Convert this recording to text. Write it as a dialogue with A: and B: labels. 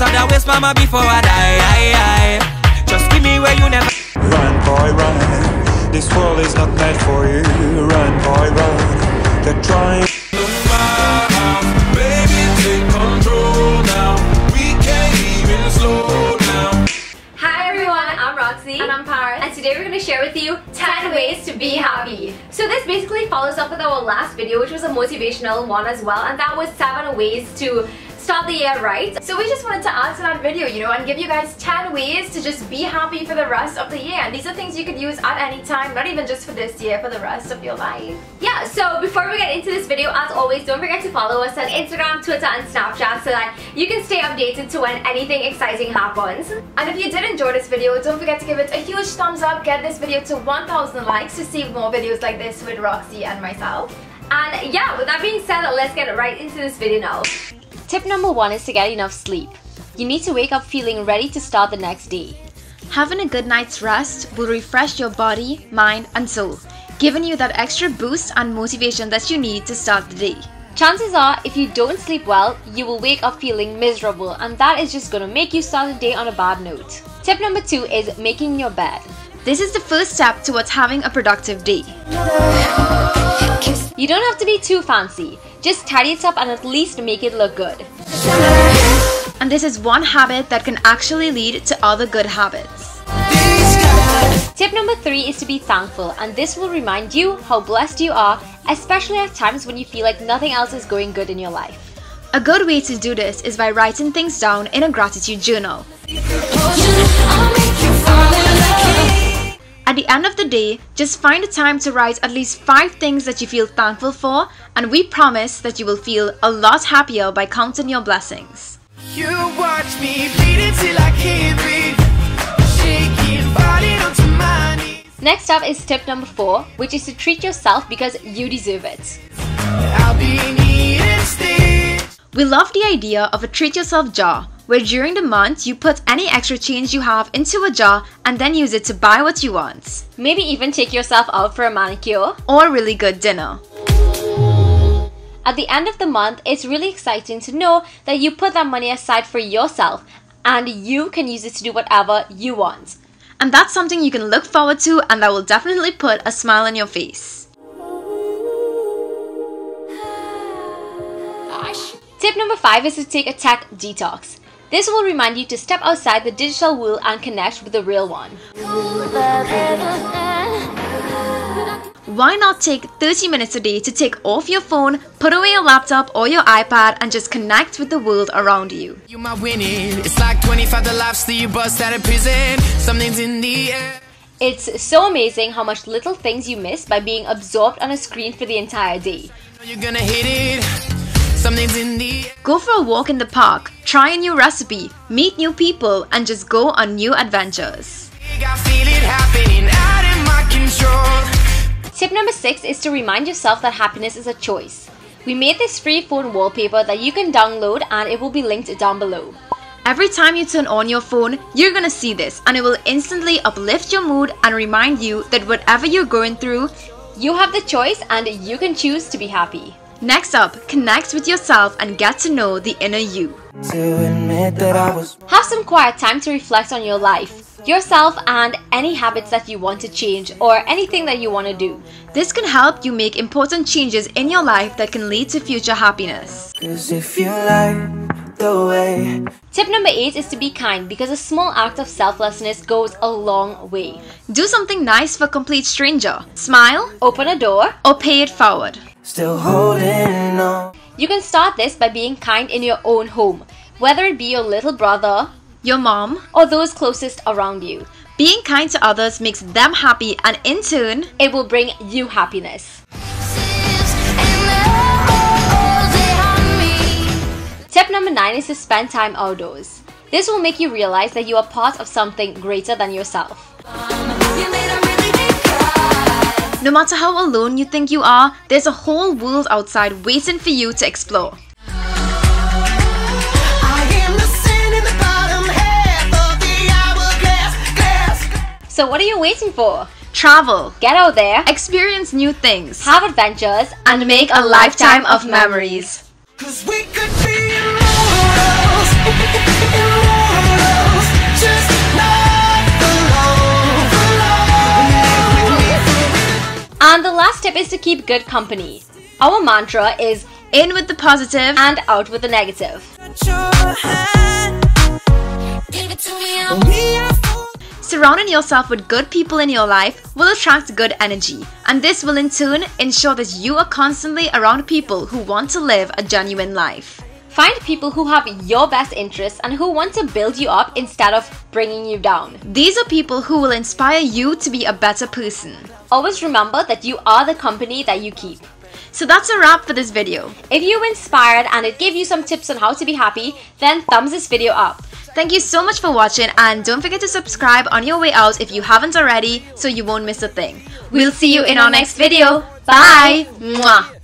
A: rest of the waste, mama, before I die. I, I. Just give me where you never.
B: Run, boy, run. This world is not meant for you. Run, boy, run. They're trying.
A: Baby, take control now. We can't even slow down.
C: Hi everyone, I'm Roxy.
D: And I'm Paris.
C: And today we're going to share with you 10 ways to be happy. So this basically follows up with our last video which was a motivational one as well and that was 7 ways to start the year right. So we just wanted to answer that video, you know, and give you guys 10 ways to just be happy for the rest of the year. And these are things you could use at any time, not even just for this year, for the rest of your life. Yeah, so before we get into this video, as always, don't forget to follow us on Instagram, Twitter, and Snapchat so that you can stay updated to when anything exciting happens. And if you did enjoy this video, don't forget to give it a huge thumbs up, get this video to 1000 likes to see more videos like this with Roxy and myself. And yeah, with that being said, let's get right into this video now.
D: Tip number one is to get enough sleep. You need to wake up feeling ready to start the next day.
E: Having a good night's rest will refresh your body, mind, and soul, giving you that extra boost and motivation that you need to start the day.
D: Chances are, if you don't sleep well, you will wake up feeling miserable, and that is just gonna make you start the day on a bad note. Tip number two is making your bed.
E: This is the first step towards having a productive day.
D: You don't have to be too fancy, just tidy it up and at least make it look good.
E: And this is one habit that can actually lead to other good habits.
D: Tip number three is to be thankful, and this will remind you how blessed you are, especially at times when you feel like nothing else is going good in your life.
E: A good way to do this is by writing things down in a gratitude journal. At the end of the day, just find a time to write at least 5 things that you feel thankful for, and we promise that you will feel a lot happier by counting your blessings.
A: You watch me beat it till I can't breathe. Shaking, falling onto my knees.
D: Next up is tip number four, which is to treat yourself because you deserve it.
A: I'll be.
E: We love the idea of a treat yourself jar, where during the month you put any extra change you have into a jar and then use it to buy what you want.
D: Maybe even take yourself out for a manicure.
E: Or a really good dinner.
D: At the end of the month, it's really exciting to know that you put that money aside for yourself and you can use it to do whatever you want.
E: And that's something you can look forward to and that will definitely put a smile on your face.
D: Tip number five is to take a tech detox. This will remind you to step outside the digital world and connect with the real one.
E: Why not take 30 minutes a day to take off your phone, put away your laptop or your iPad and just connect with the world around you?
A: You my winning. It's like 25 the life till you bust out of prison. Something's in the air.
D: It's so amazing how much little things you miss by being absorbed on a screen for the entire day.
A: You're gonna hit it. Something's in the.
E: Go for a walk in the park, try a new recipe, meet new people and just go on new adventures.
A: I feel it happening out in my control.
D: Tip number six is to remind yourself that happiness is a choice. We made this free phone wallpaper that you can download and it will be linked down below.
E: Every time you turn on your phone, you're gonna see this and it will instantly uplift your mood and remind you that whatever you're going through,
D: You have the choice and you can choose to be happy.
E: Next up, connect with yourself and get to know the inner you.
A: To admit that I was
D: Have some quiet time to reflect on your life, yourself, and any habits that you want to change or anything that you want to do.
E: This can help you make important changes in your life that can lead to future happiness.
A: If you like the way
D: Tip number eight is to be kind because a small act of selflessness goes a long way.
E: Do something nice for a complete stranger. Smile
D: Open a door.
E: or pay it forward.
A: Still holding on.
D: You can start this by being kind in your own home, whether it be your little brother
E: Your mom,
D: or those closest around you.
E: being kind to others makes them happy and in turn,
D: It will bring you happiness. Tip number nine is to spend time outdoors. This will make you realize that you are part of something greater than yourself.
E: No matter how alone you think you are, there's a whole world outside waiting for you to explore.
A: I am the sand in the bottom half of the hourglass glass.
D: So, what are you waiting for?
E: Travel,
D: Get out there,
E: experience new things,
D: have adventures,
E: and make a lifetime of memories.
A: Cause the last
D: tip is to keep good company. Our mantra is
E: In with the positive
D: and out with the negative.
E: Surrounding yourself with good people in your life will attract good energy, and this will in turn ensure that you are constantly around people who want to live a genuine life.
D: Find people who have your best interests and who want to build you up instead of bringing you down.
E: These are people who will inspire you to be a better person.
D: Always remember that you are the company that you keep.
E: So that's a wrap for this video.
D: If you were inspired and it gave you some tips on how to be happy, then thumbs this video up.
E: Thank you so much for watching and don't forget to subscribe on your way out if you haven't already so you won't miss a thing. We'll see you in our next video. Bye! Mwah.